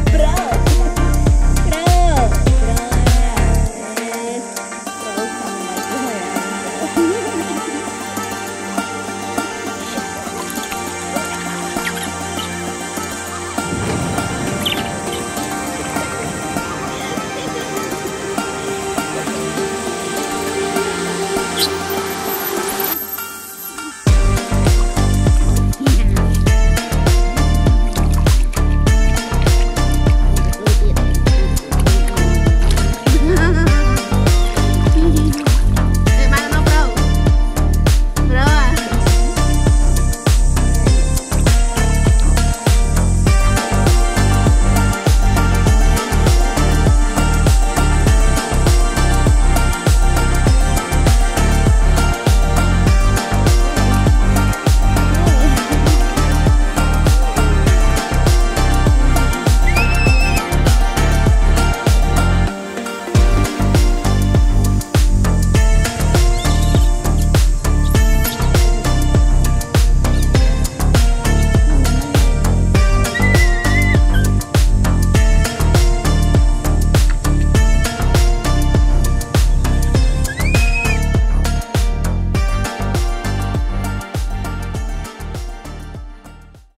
brava.